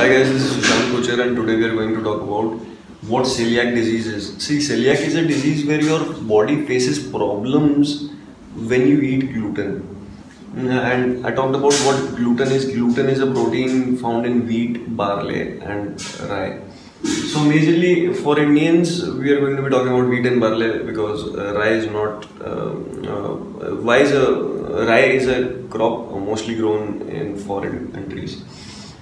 Hi guys, this is Sushant Kochar and today we are going to talk about what celiac disease is. See, celiac is a disease where your body faces problems when you eat gluten. And I talked about what gluten is. Gluten is a protein found in wheat, barley and rye. So majorly for Indians, we are going to be talking about wheat and barley because uh, rye is not. Uh, uh, why is a rye is a crop mostly grown in foreign countries.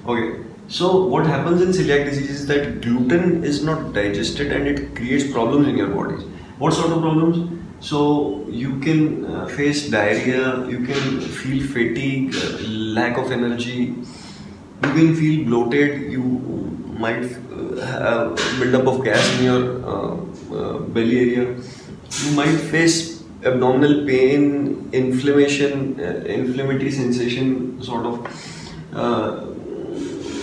Okay, so what happens in celiac disease is that gluten is not digested and it creates problems in your body. What sort of problems? So you can uh, face diarrhea, you can feel fatigue, uh, lack of energy, you can feel bloated, you might uh, have buildup of gas in your uh, uh, belly area, you might face abdominal pain, inflammation, uh, inflammatory sensation, sort of.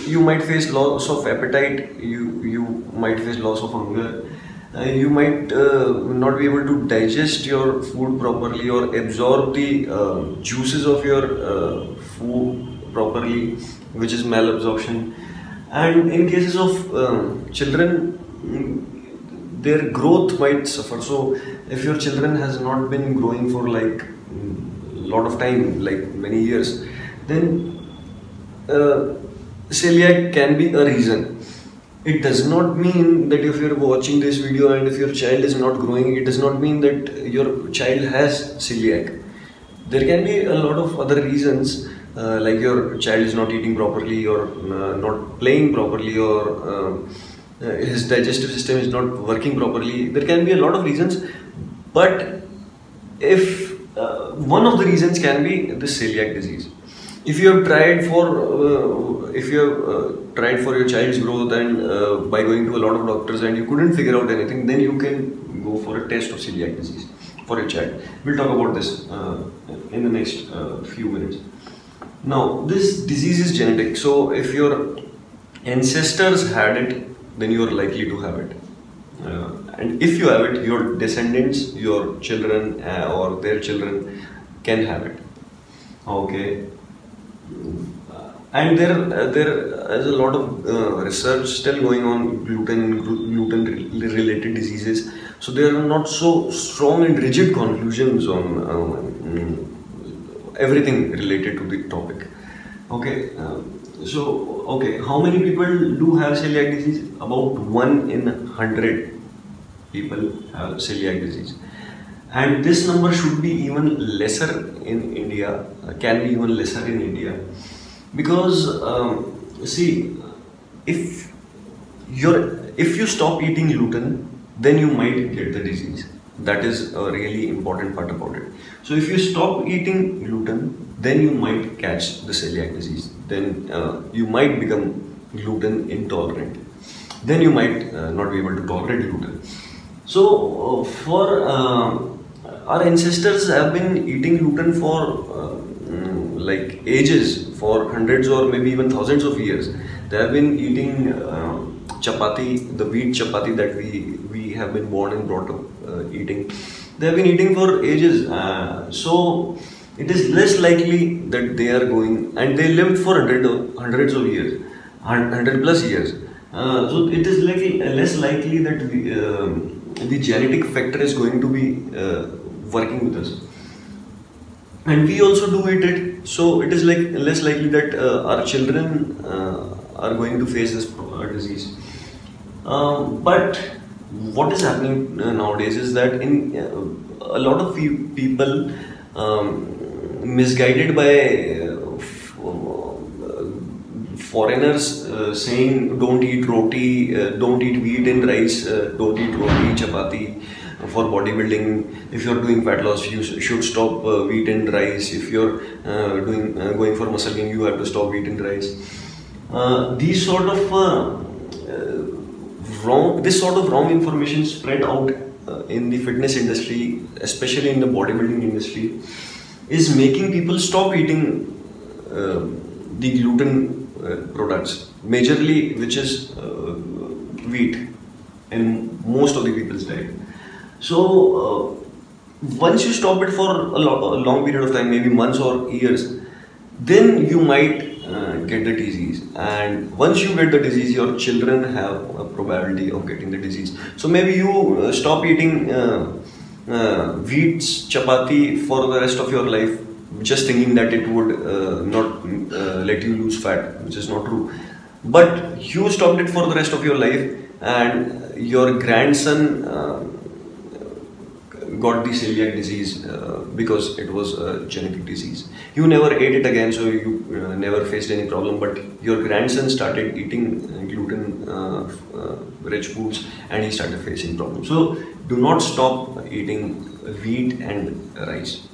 You might face loss of appetite. You you might face loss of hunger. Uh, you might uh, not be able to digest your food properly or absorb the uh, juices of your uh, food properly, which is malabsorption. And in cases of um, children, mm, their growth might suffer. So if your children has not been growing for like a lot of time, like many years, then uh, celiac can be a reason. It does not mean that if you're watching this video and if your child is not growing, it does not mean that your child has celiac. There can be a lot of other reasons, uh, like your child is not eating properly or uh, not playing properly or uh, uh, his digestive system is not working properly. There can be a lot of reasons, but if uh, one of the reasons can be the celiac disease if you have tried for uh, if you have uh, tried for your child's growth and uh, by going to a lot of doctors and you couldn't figure out anything then you can go for a test of celiac disease for your child. We'll talk about this uh, in the next uh, few minutes. Now this disease is genetic. So if your ancestors had it then you are likely to have it. Uh, and if you have it your descendants your children or their children can have it. Okay and there there is a lot of uh, research still going on gluten gluten related diseases. So there are not so strong and rigid conclusions on um, everything related to the topic. Okay uh, so okay how many people do have celiac disease? About 1 in 100 people have celiac disease. And this number should be even lesser in India, uh, can be even lesser in India, because um, see, if you're if you stop eating gluten, then you might get the disease. That is a really important part about it. So if you stop eating gluten, then you might catch the celiac disease. Then uh, you might become gluten intolerant. Then you might uh, not be able to tolerate gluten. So uh, for uh, our ancestors have been eating gluten for uh, like ages, for hundreds or maybe even thousands of years. They have been eating uh, chapati, the wheat chapati that we we have been born and brought up uh, eating. They have been eating for ages. Uh, so it is less likely that they are going and they lived for hundred of, hundreds of years, hundred plus years. Uh, so it is like less likely that we, um, the genetic factor is going to be uh, working with us. And we also do eat it so it is like less likely that uh, our children uh, are going to face this uh, disease. Um, but what is happening uh, nowadays is that in uh, a lot of people um, misguided by foreigners uh, saying don't eat roti, don't eat wheat and rice, don't eat roti, chapati for bodybuilding. If you're doing fat loss, you should stop uh, wheat and rice. If you're uh, doing uh, going for muscle gain, you have to stop wheat and rice. these sort of wrong, this sort of wrong information spread out in the fitness industry, especially in the bodybuilding industry, is making people stop eating uh, the gluten uh, products, majorly which is uh, wheat in most of the people's diet. So uh, once you stop it for a, lo a, long period of time, maybe months or years, then you might uh, get the disease. And once you get the disease your children have a probability of getting the disease. So maybe you uh, stop eating uh, uh, wheats chapati for the rest of your life just thinking that it would uh, not let you lose fat which is not true. But you stopped it for the rest of your life and your grandson got the celiac disease uh, because it was a genetic disease. You never ate it again, so you uh, never faced any problem. But your grandson started eating gluten uh, uh, rich foods and he started facing problems. So do not stop eating wheat and rice.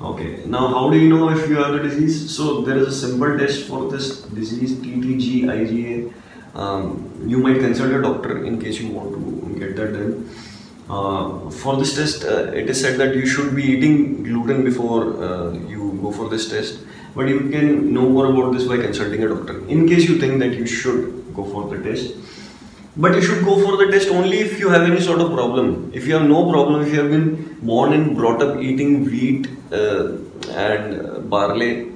Okay, now how do you know if you have the disease? So there is a simple test for this disease TTG IgA. Um, you might consult a doctor in case you want to get that done. Uh, for this test, uh, it is said that you should be eating gluten before uh, you go for this test. But you can know more about this by consulting a doctor. In case you think that you should go for the test, but you should go for the test only if you have any sort of problem. If you have no problem, if you have been born and brought up eating wheat uh, and barley,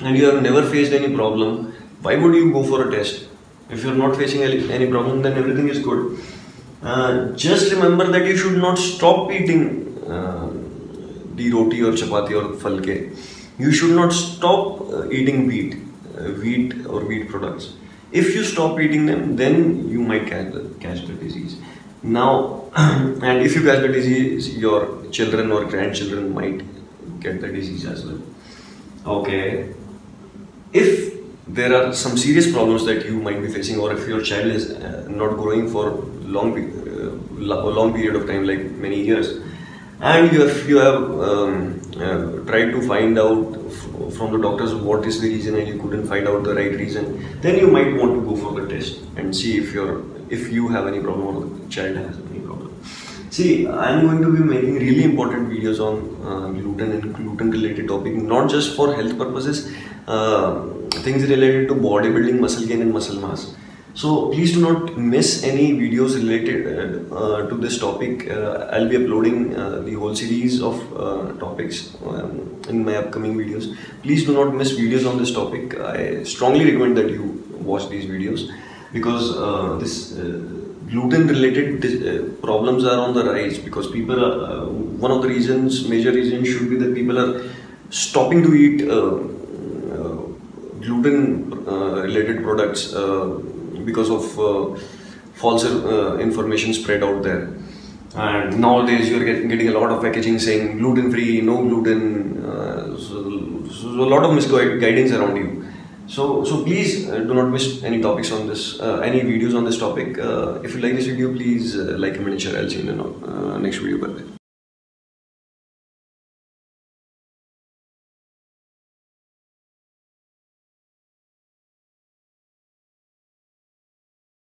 and you have never faced any problem, why would you go for a test? If you're not facing any problem, then everything is good. Uh, just remember that you should not stop eating uh, the roti or chapati or phulka. You should not stop uh, eating wheat, uh, wheat or wheat products. If you stop eating them, then you might catch the, catch the disease. Now, and if you catch the disease, your children or grandchildren might get the disease as well. Okay. If there are some serious problems that you might be facing, or if your child is uh, not growing for long uh, long period of time, like many years, and you have you have um, uh, tried to find out from the doctors what is the reason, and you couldn't find out the right reason, then you might want to go for the test and see if you're if you have any problem or the child has any problem. See, I'm going to be making really important videos on uh, gluten and gluten related topic, not just for health purposes, uh, things related to bodybuilding, muscle gain, and muscle mass. So please do not miss any videos related uh, uh, to this topic. Uh, I'll be uploading uh, the whole series of uh, topics um, in my upcoming videos. Please do not miss videos on this topic. I strongly recommend that you watch these videos because uh, this gluten related problems are on the rise because people are, one of the reasons, major reasons should be that people are stopping to eat gluten related products because of uh, false uh, information spread out there. And nowadays you're get, getting a lot of packaging saying gluten free, no gluten, uh, so, so, a lot of misguidance around you. So, so please uh, do not miss any topics on this, uh, any videos on this topic. Uh, if you like this video, please like, comment, and share. I'll see you in the next video. Bye bye.